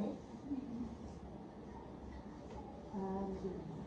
예쁘네. 아, 네.